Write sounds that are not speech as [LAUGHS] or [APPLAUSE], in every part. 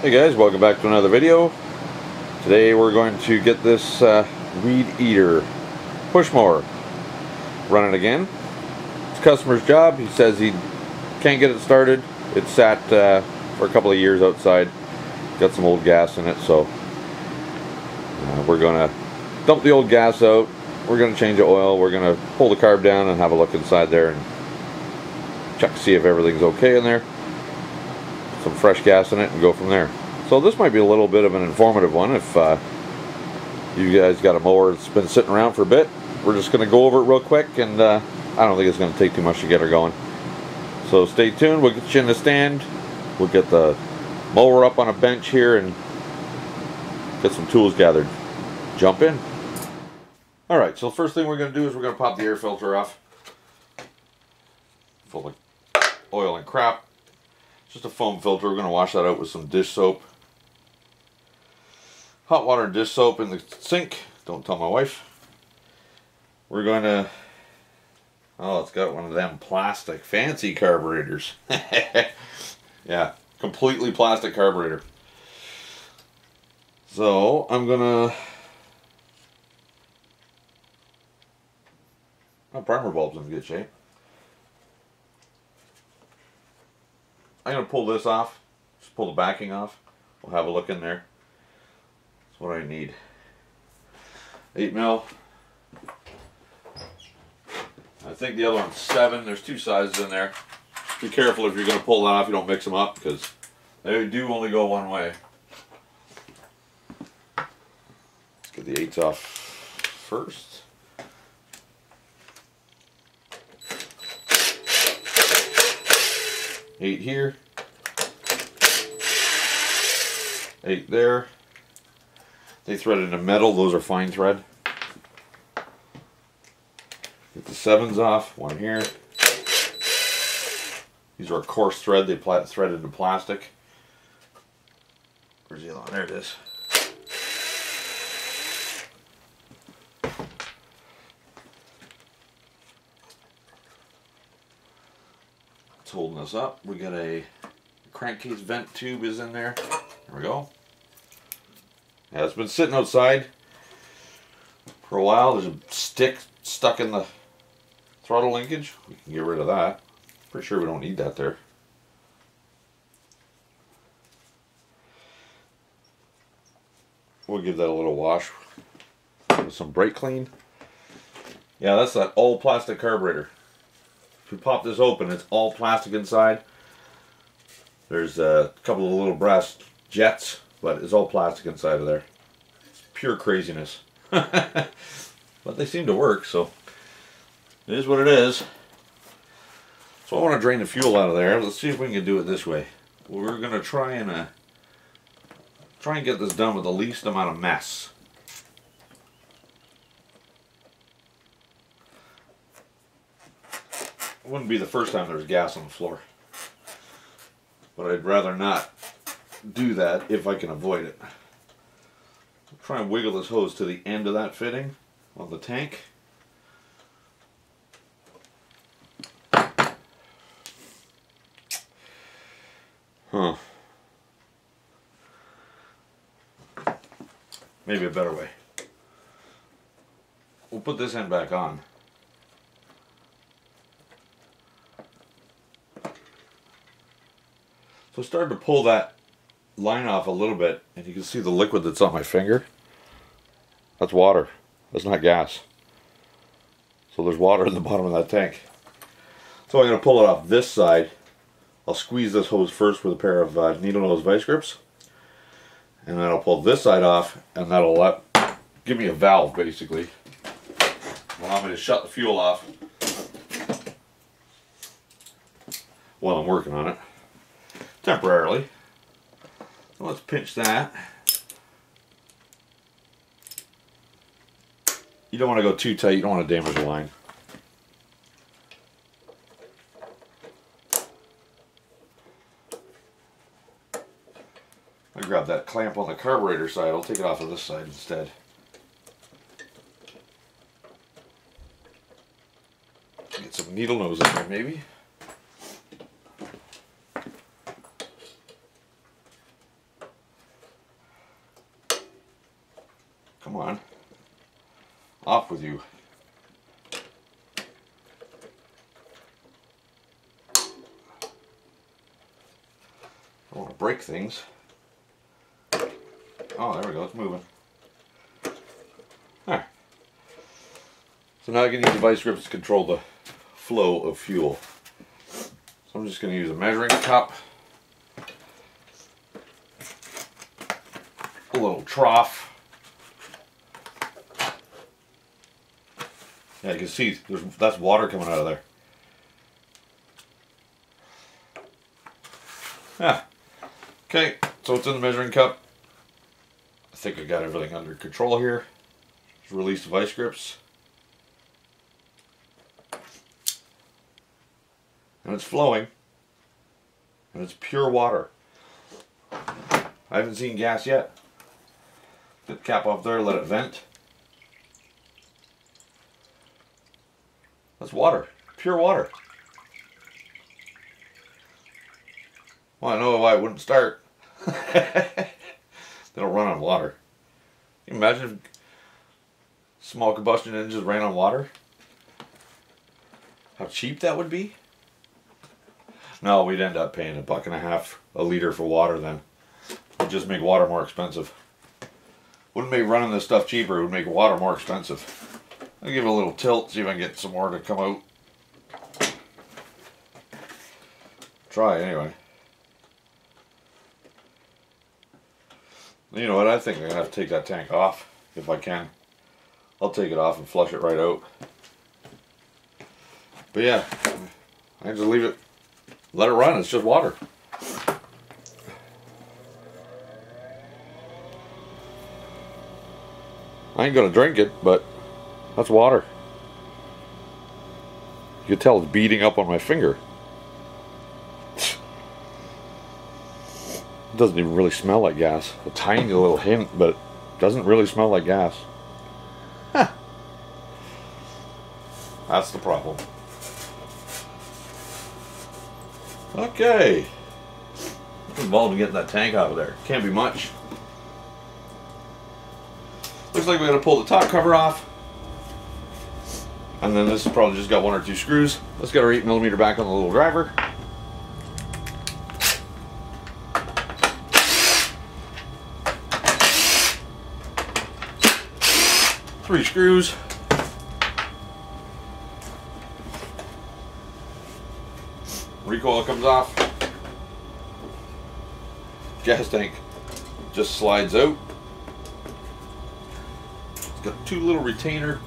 Hey guys, welcome back to another video. Today we're going to get this uh, weed eater push mower running again. It's customer's job. He says he can't get it started. It sat uh, for a couple of years outside. Got some old gas in it, so uh, we're gonna dump the old gas out. We're gonna change the oil. We're gonna pull the carb down and have a look inside there and check to see if everything's okay in there some fresh gas in it and go from there. So this might be a little bit of an informative one if uh, you guys got a mower that's been sitting around for a bit. We're just going to go over it real quick and uh, I don't think it's going to take too much to get her going. So stay tuned, we'll get you in the stand, we'll get the mower up on a bench here and get some tools gathered. Jump in. Alright, so the first thing we're going to do is we're going to pop the air filter off. Full of oil and crap. Just a foam filter. We're going to wash that out with some dish soap. Hot water and dish soap in the sink. Don't tell my wife. We're going to... Oh, it's got one of them plastic fancy carburetors. [LAUGHS] yeah, completely plastic carburetor. So, I'm going to... My primer bulb's in good shape. I'm going to pull this off. Just pull the backing off. We'll have a look in there. That's what I need. 8 mil. I think the other one's 7. There's two sizes in there. Be careful if you're going to pull that off. You don't mix them up because they do only go one way. Let's get the 8s off first. Eight here. Eight there. They threaded in metal. Those are fine thread. Get the sevens off. One here. These are coarse thread. They threaded into plastic. Where's the other one? There it is. Holding us up. We got a crankcase vent tube is in there. There we go. Yeah, it's been sitting outside for a while. There's a stick stuck in the throttle linkage. We can get rid of that. Pretty sure we don't need that there. We'll give that a little wash with some brake clean. Yeah, that's that old plastic carburetor. If we pop this open, it's all plastic inside. There's a couple of little brass jets, but it's all plastic inside of there. It's pure craziness. [LAUGHS] but they seem to work, so it is what it is. So I want to drain the fuel out of there. Let's see if we can do it this way. We're going to try and uh, try and get this done with the least amount of mess. Wouldn't be the first time there's gas on the floor. But I'd rather not do that if I can avoid it. I'll try and wiggle this hose to the end of that fitting on the tank. Huh. Maybe a better way. We'll put this end back on. So I started to pull that line off a little bit and you can see the liquid that's on my finger. That's water. That's not gas. So there's water in the [LAUGHS] bottom of that tank. So I'm going to pull it off this side. I'll squeeze this hose first with a pair of uh, needle nose vice grips. And then I'll pull this side off and that'll let, give me a valve basically. Allow me to shut the fuel off while I'm working on it temporarily. So let's pinch that. You don't want to go too tight, you don't want to damage the line. I grab that clamp on the carburetor side, I'll take it off of this side instead. Get some needle nose in there maybe. Come on. Off with you. I don't want to break things. Oh, there we go. It's moving. Alright. So now I can use vice grips to control the flow of fuel. So I'm just going to use a measuring cup. A little trough. Yeah, you can see there's that's water coming out of there. Yeah. Okay, so it's in the measuring cup. I think I got everything under control here. Just release the vice grips. And it's flowing. And it's pure water. I haven't seen gas yet. Get the cap off there, let it vent. That's water. Pure water. Well, I know why it wouldn't start. [LAUGHS] they don't run on water. Can you imagine if small combustion engines ran on water? How cheap that would be? No, we'd end up paying a buck and a half a liter for water then. It'd just make water more expensive. Wouldn't make running this stuff cheaper, it would make water more expensive. I'll give it a little tilt, see if I can get some more to come out. Try anyway. You know what, I think I'm going to have to take that tank off, if I can. I'll take it off and flush it right out. But yeah, I just leave it, let it run, it's just water. I ain't gonna drink it, but that's water. You can tell it's beating up on my finger. Doesn't even really smell like gas. A tiny little hint, but doesn't really smell like gas. Huh. That's the problem. Okay. Involved in getting that tank out of there? Can't be much. Looks like we're going to pull the top cover off. And then this probably just got one or two screws. Let's get our 8 millimeter back on the little driver. Three screws. Recoil comes off. Gas tank just slides out. It's got two little retainer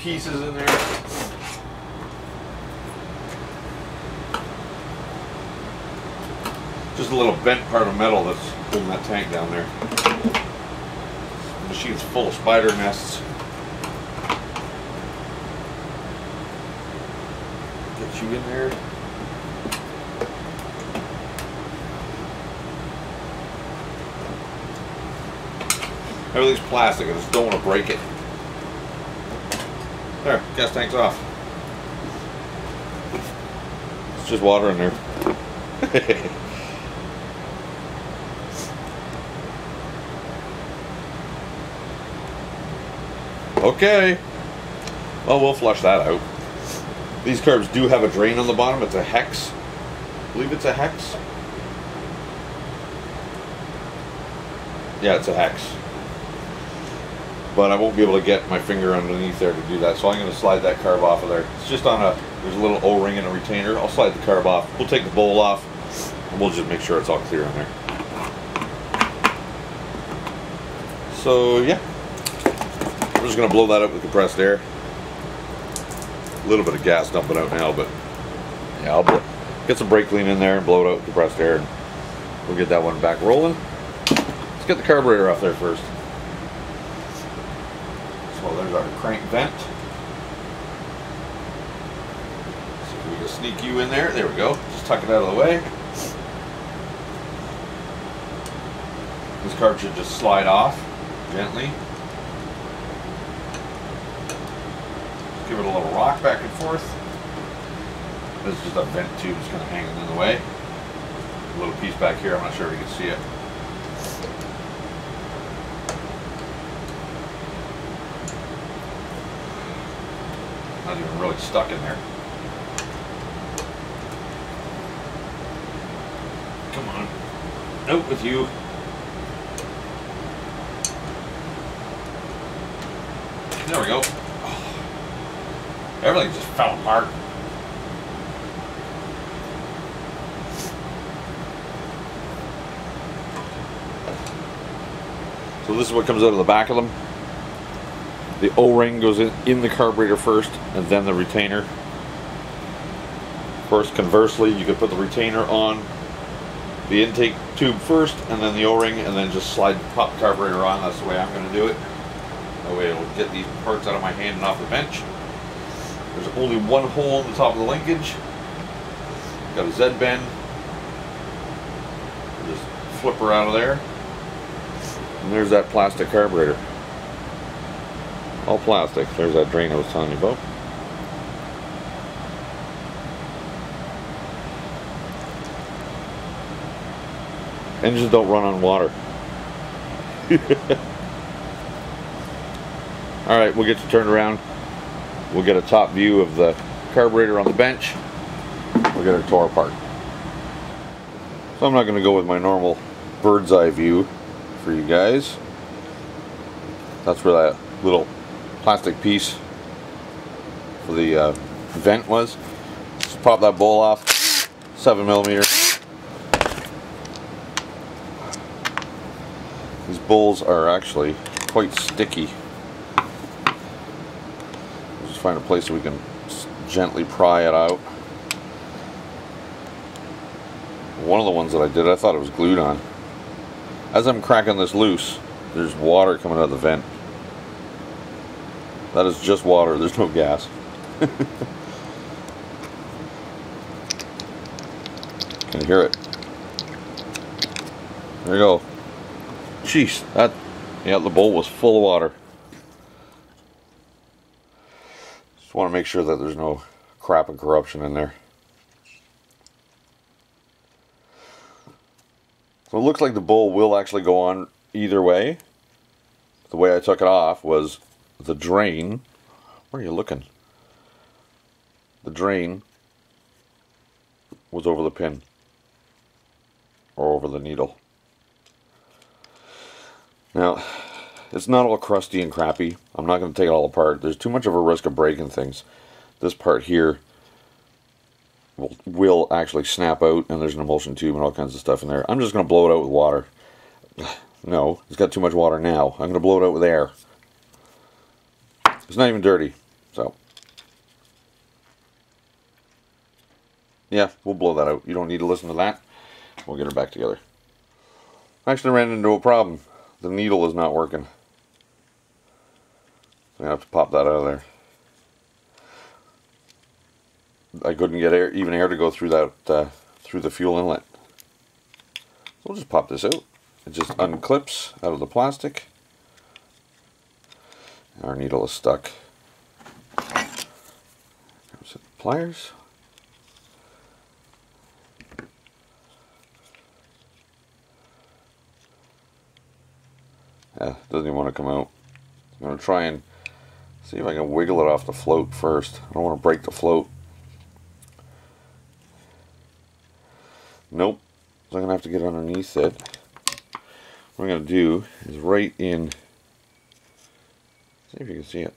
pieces in there. Just a little bent part of metal that's holding that tank down there. The machine's full of spider nests. You in there. Everything's plastic, I just don't want to break it. There, gas tank's off. It's just water in there. [LAUGHS] okay. Well, we'll flush that out. These carbs do have a drain on the bottom. It's a hex. I believe it's a hex. Yeah, it's a hex but I won't be able to get my finger underneath there to do that. So I'm going to slide that carb off of there. It's just on a, there's a little O-ring and a retainer. I'll slide the carb off. We'll take the bowl off and we'll just make sure it's all clear in there. So yeah, we're just going to blow that up with compressed air. A little bit of gas dumping out now, but yeah, I'll blow, get some brake clean in there and blow it out with compressed air. And we'll get that one back rolling. Let's get the carburetor off there first. So there's our crank vent. See if we can sneak you in there. There we go. Just tuck it out of the way. This carb should just slide off gently. give it a little rock back and forth. This is just a vent tube that's kind of hanging in the way. A little piece back here, I'm not sure if you can see it. Not even really stuck in there. Come on. Out with you. There we go. Everything just fell apart. So this is what comes out of the back of them. The O-ring goes in, in the carburetor first and then the retainer. Of course, conversely, you could put the retainer on the intake tube first and then the O-ring and then just slide the pop carburetor on. That's the way I'm going to do it. That way it'll get these parts out of my hand and off the bench. There's only one hole in the top of the linkage. Got a Z bend. Just flip her out of there. And there's that plastic carburetor. All plastic. There's that drain I was telling you about. Engines don't run on water. [LAUGHS] Alright, we'll get you turned around. We'll get a top view of the carburetor on the bench. We'll get it tore apart. So I'm not going to go with my normal bird's eye view for you guys. That's where that little plastic piece for the uh, vent was. Just pop that bowl off, seven millimeter. These bowls are actually quite sticky. Find a place we can gently pry it out. One of the ones that I did, I thought it was glued on. As I'm cracking this loose, there's water coming out of the vent. That is just water, there's no gas. [LAUGHS] Can you hear it? There you go. Jeez, that, yeah, the bowl was full of water. Just want to make sure that there's no crap and corruption in there. So it looks like the bowl will actually go on either way. The way I took it off was the drain. Where are you looking? The drain was over the pin or over the needle. Now, it's not all crusty and crappy. I'm not going to take it all apart. There's too much of a risk of breaking things. This part here will, will actually snap out and there's an emulsion tube and all kinds of stuff in there. I'm just going to blow it out with water. [SIGHS] No, it's got too much water now. I'm going to blow it out with air. It's not even dirty, so. Yeah, we'll blow that out. You don't need to listen to that. We'll get her back together. I actually ran into a problem. The needle is not working. I have to pop that out of there. I couldn't get air, even air to go through that uh, through the fuel inlet. So we'll just pop this out. It just unclips out of the plastic. Our needle is stuck. There's pliers. Yeah, doesn't even want to come out. I'm going to try and see if I can wiggle it off the float first. I don't want to break the float. Nope. So I'm going to have to get underneath it. What I'm going to do is right in, see if you can see it.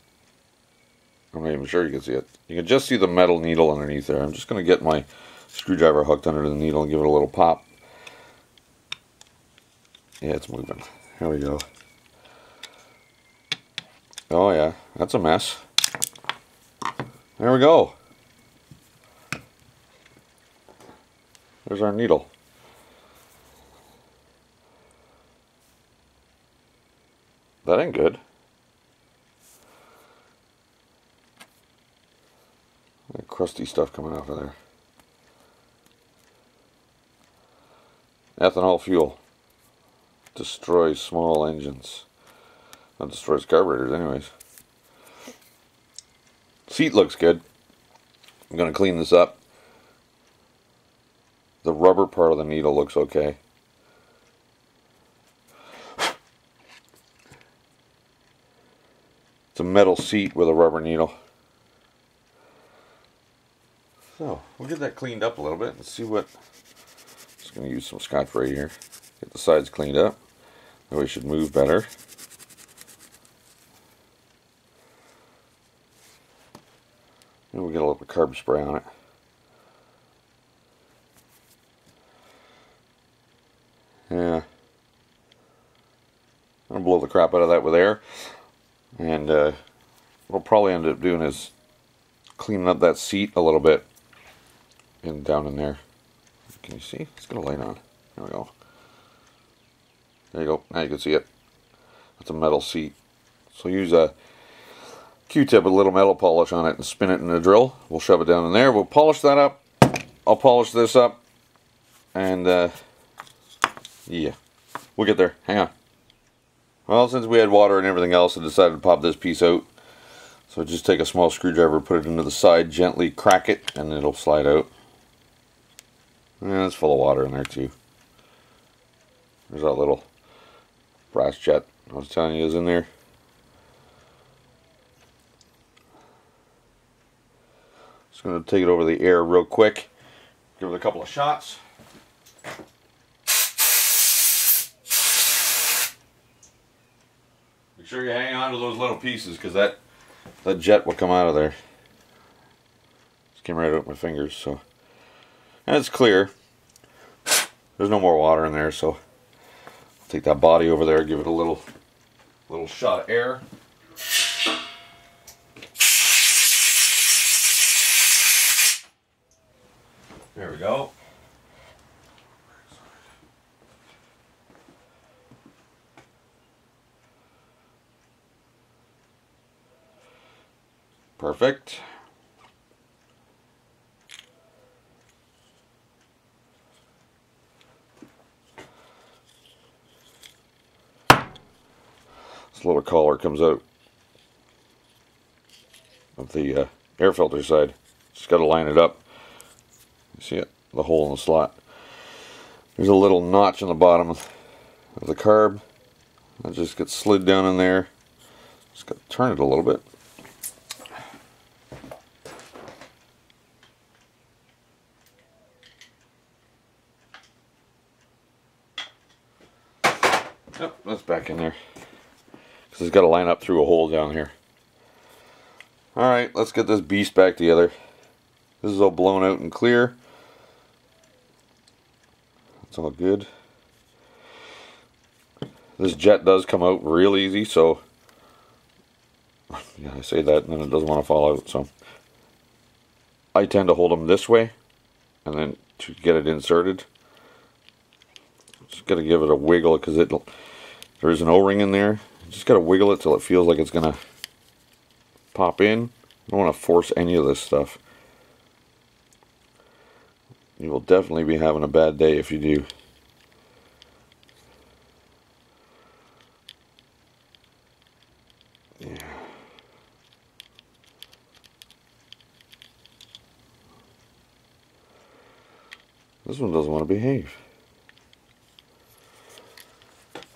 I'm not even sure you can see it. You can just see the metal needle underneath there. I'm just going to get my screwdriver hooked under the needle and give it a little pop. Yeah, it's moving. There we go. Oh yeah, that's a mess. There we go. There's our needle. That ain't good. That crusty stuff coming out of there. Ethanol fuel destroys small engines. That destroys carburetors anyways. Seat looks good. I'm going to clean this up. The rubber part of the needle looks okay. It's a metal seat with a rubber needle. So we'll get that cleaned up a little bit and see what. Just gonna use some Scotch right here. Get the sides cleaned up. That way it should move better. And we get a little carb spray on it. Yeah. I'm gonna blow the crap out of that with air. And uh, what I'll probably end up doing is cleaning up that seat a little bit and down in there. Can you see? It's gonna light on. There we go. There you go. Now you can see it. That's a metal seat. So use a Q-tip with a little metal polish on it and spin it in a drill. We'll shove it down in there. We'll polish that up. I'll polish this up. And, uh, yeah. We'll get there. Hang on. Well, since we had water and everything else, I decided to pop this piece out. So just take a small screwdriver, put it into the side, gently crack it, and it'll slide out. And it's full of water in there too. There's that little brass jet I was telling you is in there. Just going to take it over the air real quick. Give it a couple of shots. Make sure you hang on to those little pieces because that that jet will come out of there. Just came right out my fingers, so and it's clear. There's no more water in there, so I'll take that body over there, give it a little little shot of air. Go. Perfect. This little collar comes out of the uh, air filter side. Just got to line it up. See it? The hole in the slot. There's a little notch in the bottom of the carb. That just gets slid down in there. Just got to turn it a little bit. Yep, that's back in there. Because it's got to line up through a hole down here. Alright, let's get this beast back together. This is all blown out and clear. It's all good. This jet does come out real easy, so [LAUGHS] yeah, I say that and then it doesn't want to fall out, so. I tend to hold them this way and then to get it inserted. Just got to give it a wiggle because it'll there's an o-ring in there. Just got to wiggle it till it feels like it's gonna pop in. I don't want to force any of this stuff you will definitely be having a bad day if you do yeah This one doesn't want to behave. [COUGHS]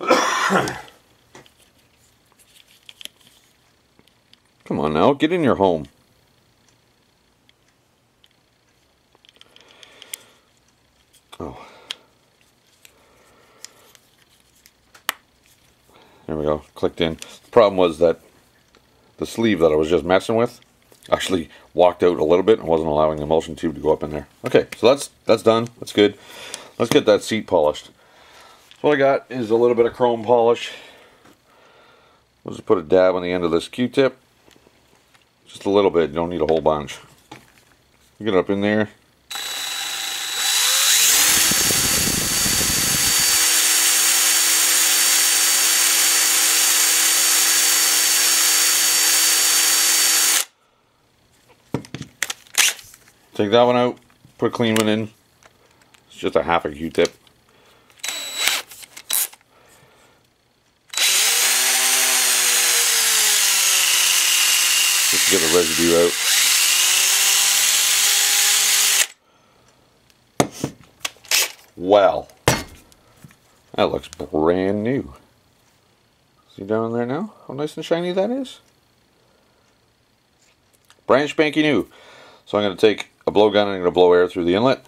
Come on now, get in your home. Oh. There we go, clicked in. The problem was that the sleeve that I was just messing with actually walked out a little bit and wasn't allowing the emulsion tube to go up in there. Okay, so that's that's done. That's good. Let's get that seat polished. So what I got is a little bit of chrome polish. We'll just put a dab on the end of this Q-tip. Just a little bit, you don't need a whole bunch. Get up in there. Take that one out, put a clean one in. It's just a half a Q-tip. Just to get the residue out. Well, that looks brand new. See down there now? How nice and shiny that is? Brand spanky new. So I'm going to take blowgun. I'm going to blow air through the inlet.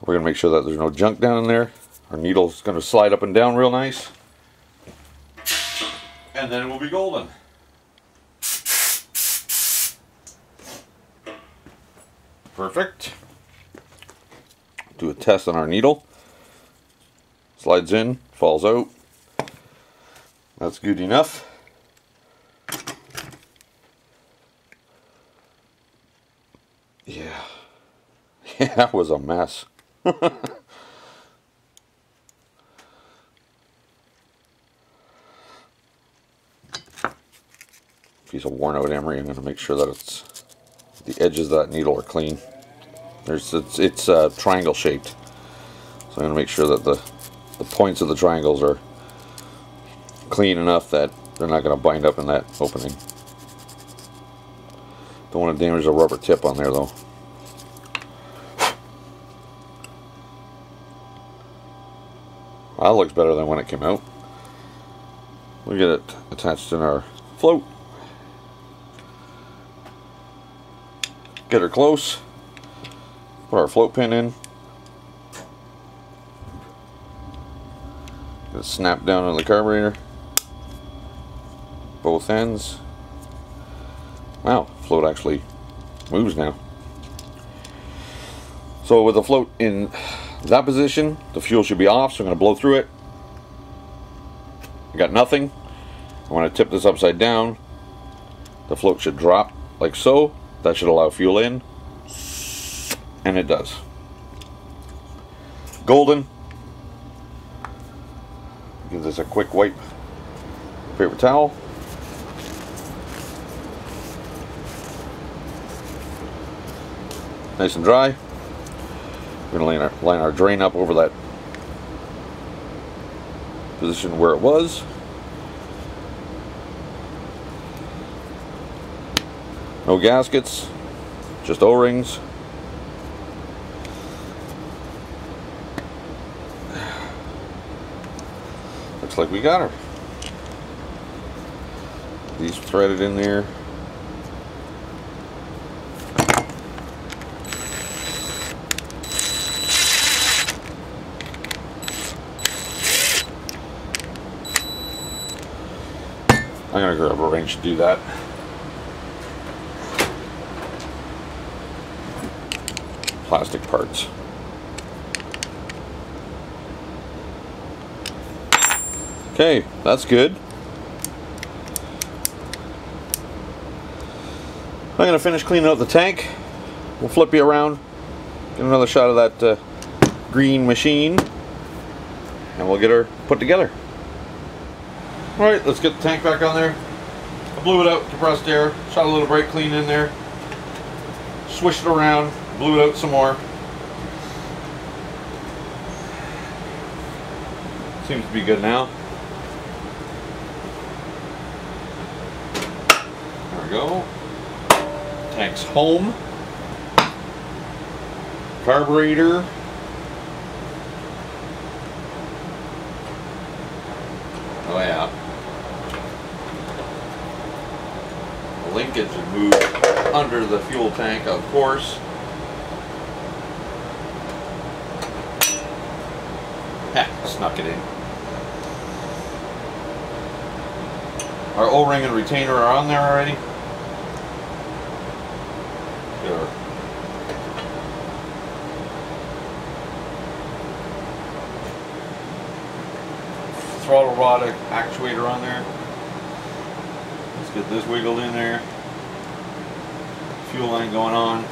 We're going to make sure that there's no junk down in there. Our needle's going to slide up and down real nice. And then it will be golden. Perfect. Do a test on our needle. Slides in, falls out. That's good enough. Yeah. Yeah, [LAUGHS] that was a mess. [LAUGHS] Piece of worn out emery. I'm going to make sure that it's the edges of that needle are clean. There's it's it's uh, triangle shaped, so I'm going to make sure that the the points of the triangles are clean enough that they're not going to bind up in that opening. Don't want to damage the rubber tip on there though. That looks better than when it came out. We get it attached in our float. Get her close. Put our float pin in. Get it snap down on the carburetor. Both ends. Wow, float actually moves now. So with the float in that position, the fuel should be off, so I'm going to blow through it. I got nothing. I want to tip this upside down. The float should drop like so. That should allow fuel in. And it does. Golden. Give this a quick wipe. Paper towel. Nice and dry. To line our, line our drain up over that position where it was. No gaskets, just O-rings. Looks like we got her. These threaded in there. I'm gonna grab a wrench to do that. Plastic parts. Okay, that's good. I'm to finish cleaning out the tank. We'll flip you around, get another shot of that uh, green machine, and we'll get her put together. Alright, let's get the tank back on there. I blew it out, compressed air, shot a little brake clean in there, swished it around, blew it out some more. Seems to be good now. There we go. Tank's home. Carburetor. Yeah. The linkage is moved under the fuel tank, of course. Heck, snuck it in. Our O-ring and retainer are on there already. Sure. Throttle rod actuator on there. Let's get this wiggled in there. Fuel line going on.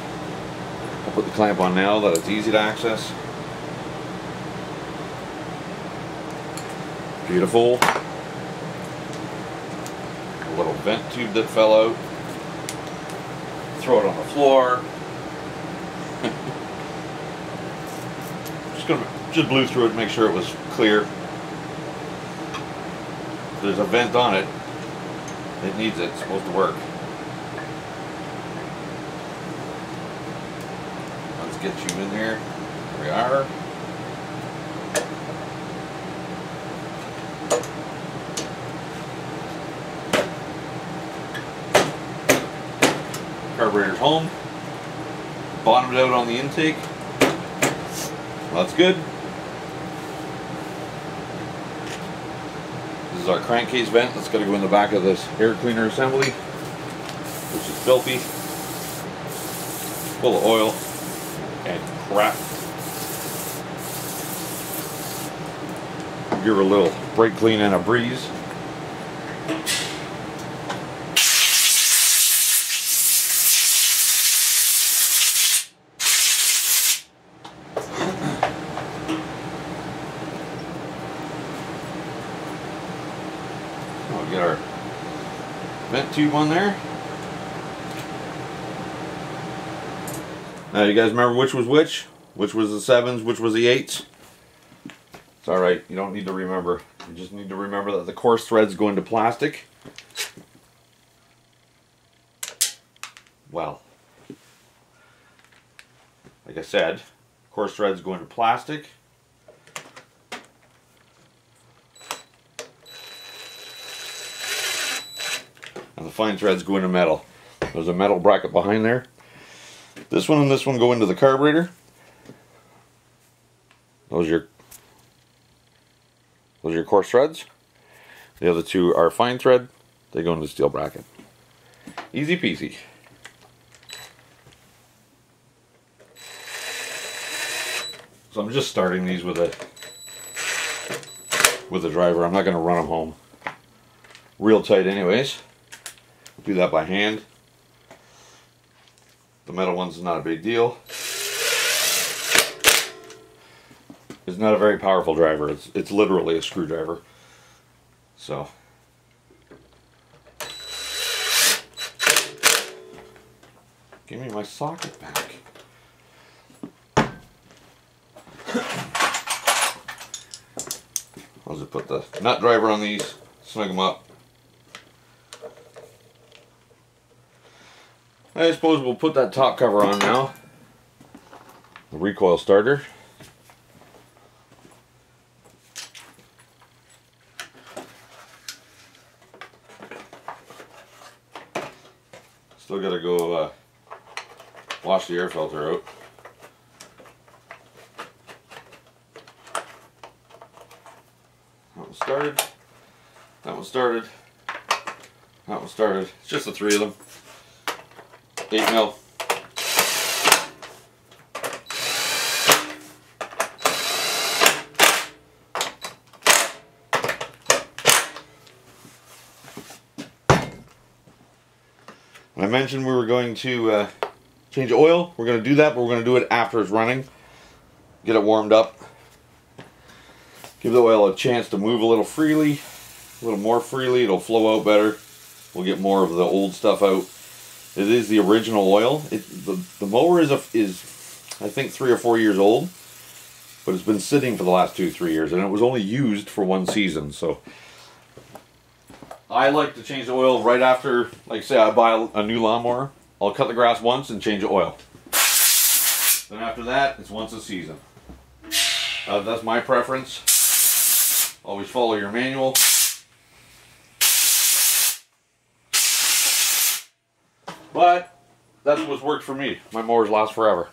I'll put the clamp on now that it's easy to access. Beautiful. A little vent tube that fell out. Throw it on the floor. [LAUGHS] just gonna just blew through it make sure it was clear. There's a vent on it. It needs it. It's supposed to work. Let's get you in there. There we are. Carburetor's home. bottomed out on the intake. Well, that's good. Is our crankcase vent that's got to go in the back of this air cleaner assembly, which is filthy, full of oil and crap. Give her a little brake clean and a breeze. We'll get our vent tube on there. Now you guys remember which was which? Which was the sevens, which was the eights? It's alright, you don't need to remember. You just need to remember that the coarse threads go into plastic. Well, like I said, coarse threads go into plastic. Fine threads go into metal. There's a metal bracket behind there. This one and this one go into the carburetor. Those are your those are your coarse threads. The other two are fine thread. They go into the steel bracket. Easy peasy. So I'm just starting these with a with a driver. I'm not going to run them home real tight anyways. Do that by hand. The metal one's not a big deal. It's not a very powerful driver. It's it's literally a screwdriver. So Give me my socket back. I'll just put the nut driver on these, snug them up. I suppose we'll put that top cover on now. The recoil starter. Still gotta go uh, wash the air filter out. That one started. That one started. That one started. It's just the three of them. 8 mil. I mentioned we were going to uh, change oil. We're going to do that, but we're going to do it after it's running. Get it warmed up. Give the oil a chance to move a little freely, a little more freely. It'll flow out better. We'll get more of the old stuff out. It is the original oil. It, the, the mower is, a, is, I think, three or four years old, but it's been sitting for the last two, three years, and it was only used for one season. So I like to change the oil right after, like say I buy a new lawnmower, I'll cut the grass once and change the oil. Then after that, it's once a season. Uh, that's my preference. Always follow your manual. But that's what's worked for me. My mowers last forever.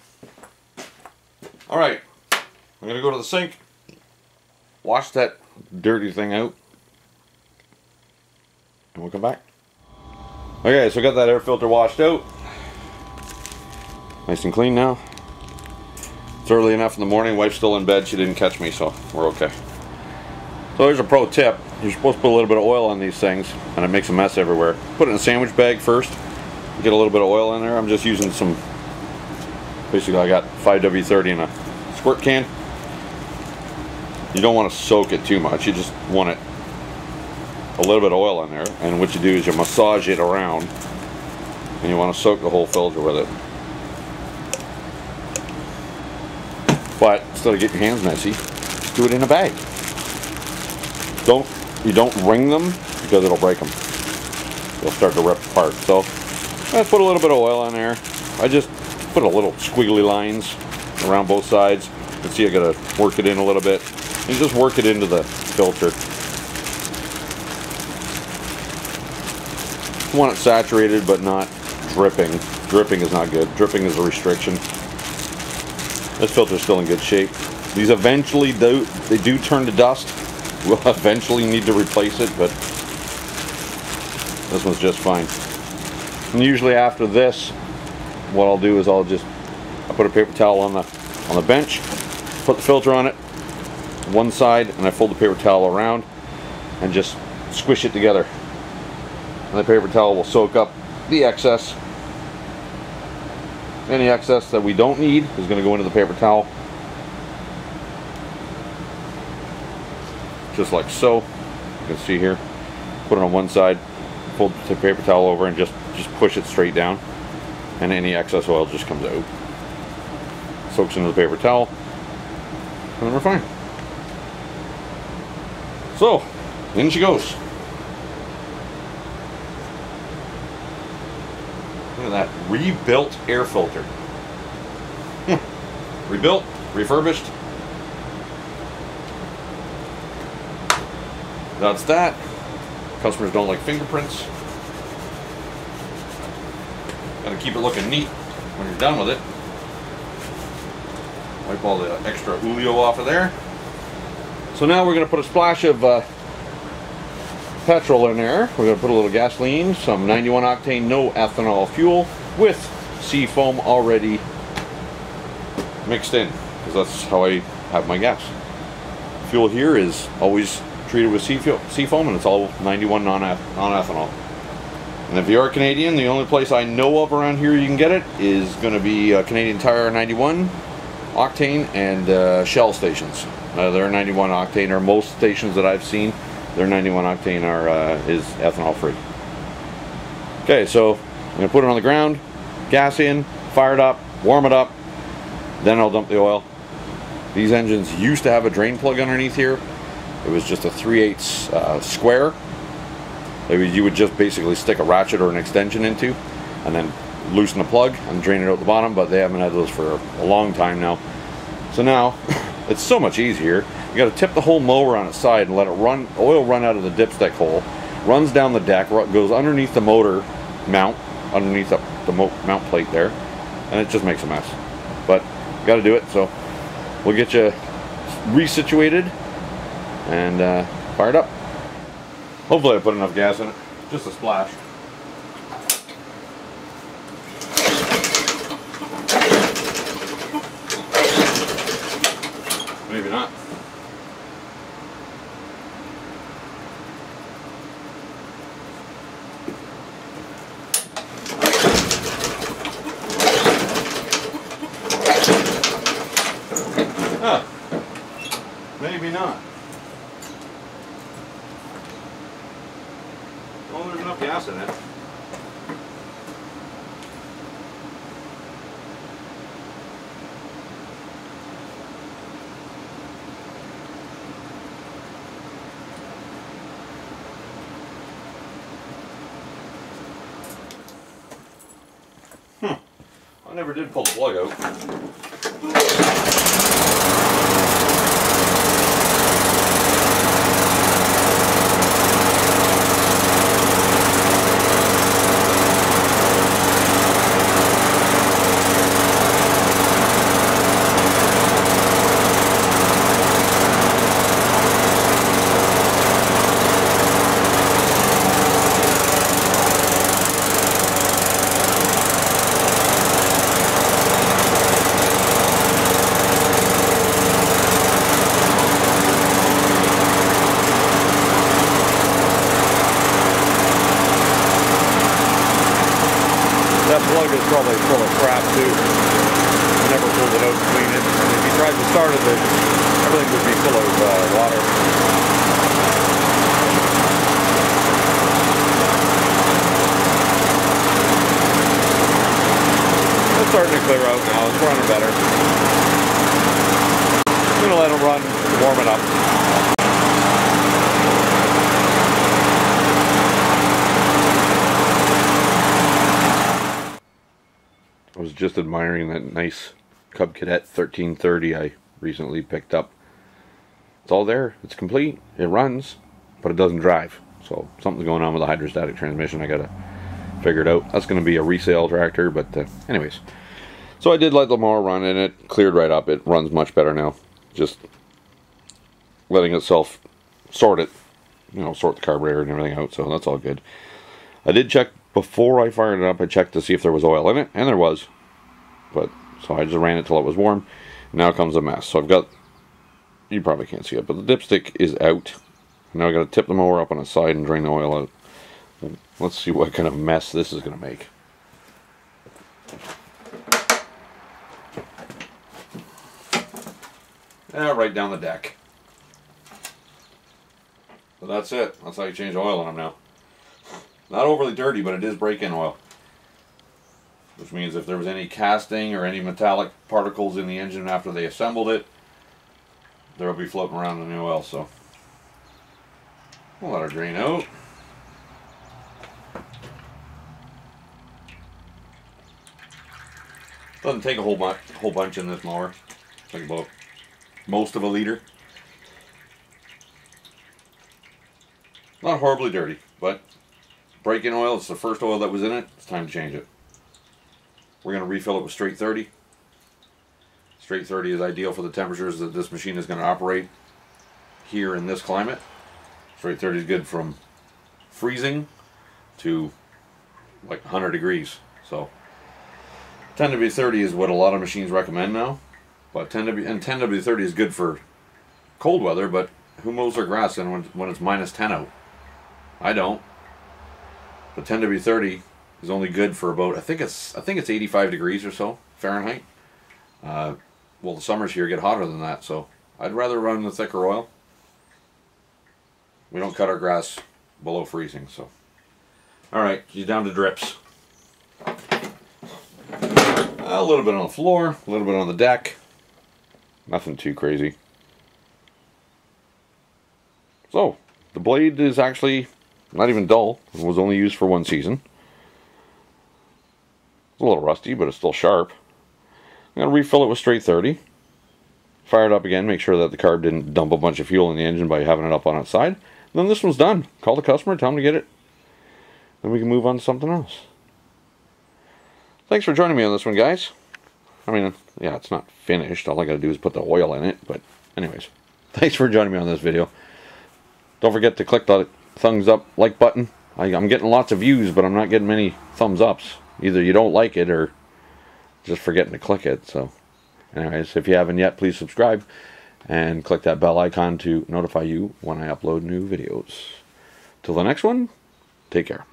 Alright, I'm gonna go to the sink, wash that dirty thing out, and we'll come back. Okay, so I got that air filter washed out. Nice and clean now. It's early enough in the morning, wife's still in bed, she didn't catch me, so we're okay. So here's a pro tip. You're supposed to put a little bit of oil on these things, and it makes a mess everywhere. Put it in a sandwich bag first, get a little bit of oil in there. I'm just using some, basically I got 5W30 in a squirt can. You don't want to soak it too much, you just want it a little bit of oil in there. And what you do is you massage it around, and you want to soak the whole filter with it. But instead of getting your hands messy, do it in a bag. Don't you don't wring them because it'll break them. They'll start to rip apart. So I put a little bit of oil on there. I just put a little squiggly lines around both sides. You see I gotta work it in a little bit. And just work it into the filter. Want it saturated but not dripping. Dripping is not good. Dripping is a restriction. This filter's still in good shape. These eventually do they do turn to dust. We'll [LAUGHS] eventually need to replace it, but this one's just fine. And usually after this, what I'll do is I'll just I put a paper towel on the on the bench, put the filter on it, one side, and I fold the paper towel around and just squish it together. And the paper towel will soak up the excess. Any excess that we don't need is going to go into the paper towel. Just like so. You can see here. Put it on one side, fold the paper towel over and just, just push it straight down. And any excess oil just comes out. Soaks into the paper towel. And we're fine. So, in she goes. Look at that rebuilt air filter. [LAUGHS] Rebuilt, refurbished. That's that. Customers don't like fingerprints. Gotta keep it looking neat when you're done with it. Wipe all the extra Julio off of there. So now we're going to put a splash of uh, petrol in there. We're going to put a little gasoline, some 91 octane no ethanol fuel with sea foam already mixed in because that's how I have my gas. Fuel here is always treated with sea, sea foam and it's all 91 non-ethanol. And if you are Canadian, the only place I know of around here you can get it is going to be uh, Canadian Tire 91 octane and uh, Shell stations. Uh, they're 91 octane, or most stations that I've seen, their 91 octane are uh, is ethanol free. Okay, so I'm gonna put it on the ground, gas in, fire it up, warm it up, then I'll dump the oil. These engines used to have a drain plug underneath here. It was just a 3 8 uh, square. You would just basically stick a ratchet or an extension into and then loosen the plug and drain it out the bottom, but they haven't had those for a long time now. So now, [COUGHS] it's so much easier. You got to tip the whole mower on its side and let it run, oil run out of the dipstick hole, runs down the deck, goes underneath the motor mount, underneath the, the mount plate there, and it just makes a mess. But got to do it, so we'll get you resituated and uh, fired up. Hopefully I put enough gas in it, just a splash. Maybe not. Huh. Maybe not. Well, there's enough gas in it. Hmm. I never did pull the plug out. That plug is probably full of crap too. I never pulled it out to clean it. And if you tried to start it, everything would be full of uh, water. It's starting to clear out now. It's running better. I'm going to let it run, warm it up. I was just admiring that nice Cub Cadet 1330 I recently picked up. It's all there. It's complete. It runs, but it doesn't drive. So something's going on with the hydrostatic transmission. I gotta figure it out. That's gonna be a resale tractor, but uh, anyways. So I did let the mower run and it cleared right up. It runs much better now. Just letting itself sort it, you know, sort the carburetor and everything out. So that's all good. I did check before I fired it up. I checked to see if there was oil in it, and there was. But so I just ran it till it was warm. Now comes a mess. So I've got, you probably can't see it, but the dipstick is out. Now I got to tip the mower up on the side and drain the oil out. Let's see what kind of mess this is going to make. Yeah, right down the deck. So that's it. That's how you change oil on them now. Not overly dirty, but it is break-in oil. Which means if there was any casting or any metallic particles in the engine after they assembled it, they'll be floating around in the oil, so. We'll let her drain out. Doesn't take a whole bunch, whole bunch in this mower. Like about most of a liter. Not horribly dirty, but break-in oil, it's the first oil that was in it. It's time to change it. We're going to refill it with straight 30. Straight 30 is ideal for the temperatures that this machine is going to operate here in this climate. Straight 30 is good from freezing to like 100 degrees. So 10W30 is what a lot of machines recommend now. But 10W and 10W30 is good for cold weather, but who mows their grass in when, when it's minus 10 out? I don't. But 10W30 is only good for about I think it's I think it's 85 degrees or so Fahrenheit. Uh, well, the summers here get hotter than that, so I'd rather run the thicker oil. We don't cut our grass below freezing, so. All right, she's down to drips. A little bit on the floor, a little bit on the deck. Nothing too crazy. So, the blade is actually not even dull. It was only used for one season. It's a little rusty, but it's still sharp. I'm going to refill it with straight 30. Fire it up again, make sure that the carb didn't dump a bunch of fuel in the engine by having it up on its side. And then this one's done. Call the customer, tell them to get it. Then we can move on to something else. Thanks for joining me on this one, guys. I mean, yeah, it's not finished. All I got to do is put the oil in it. But anyways, thanks for joining me on this video. Don't forget to click the thumbs up like button. I, am getting lots of views, but I'm not getting many thumbs ups. Either you don't like it or just forgetting to click it. So anyways, if you haven't yet, please subscribe and click that bell icon to notify you when I upload new videos. Till the next one, take care.